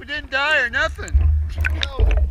We didn't die or nothing. No.